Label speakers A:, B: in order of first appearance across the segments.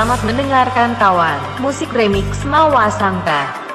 A: Selamat mendengarkan kawan, musik remix Mawasangka.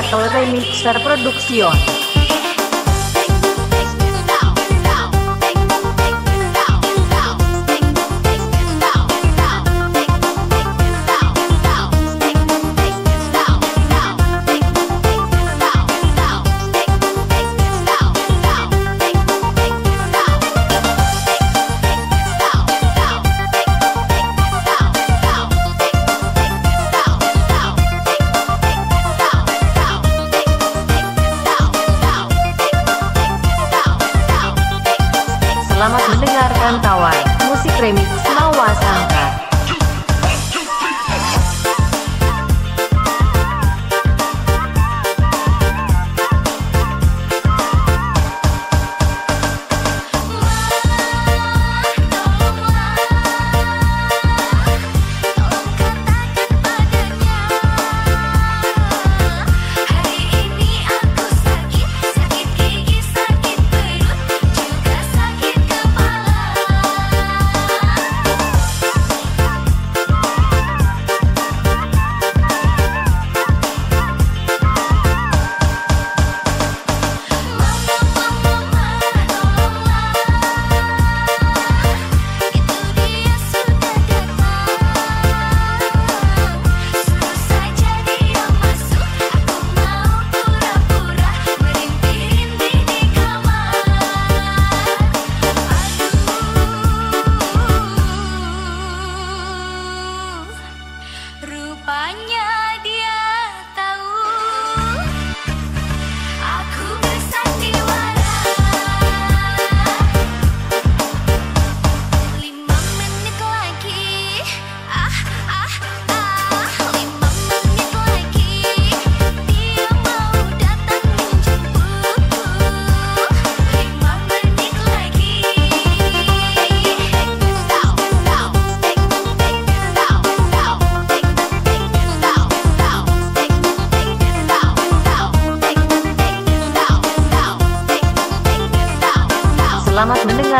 A: Rattle Remixer Production kawan, musik remix Mawa Sangka.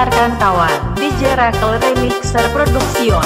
A: Mendengarkan kawan, DJ Rakel Remixer Production.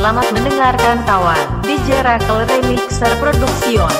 B: Selamat mendengarkan kawan. DJ Rakel Remixer Production.